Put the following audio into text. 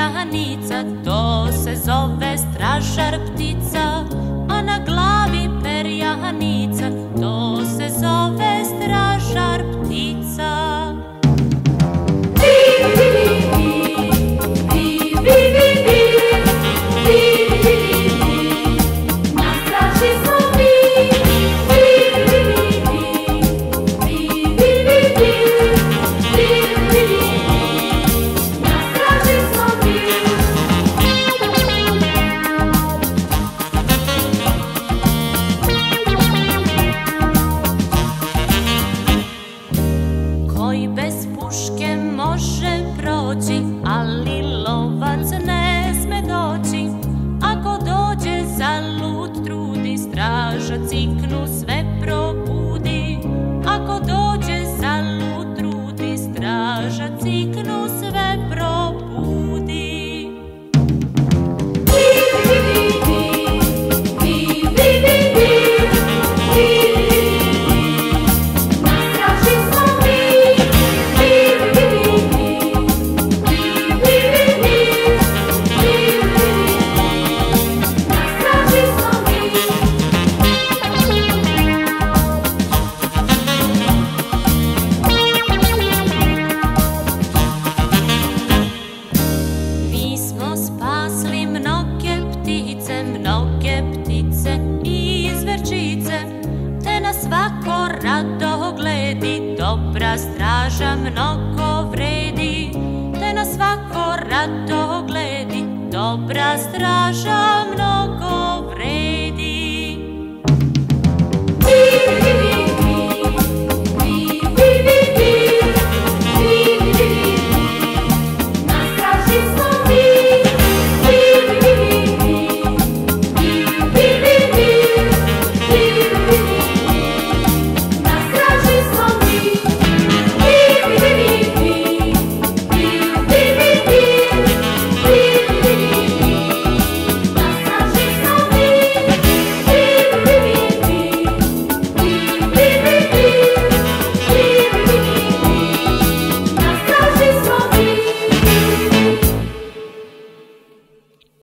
perjanica, to se zove stražar ptica. koža ciknu sve. Straža mnogo vredi, te na svako rato gledi, dobra straža mnogo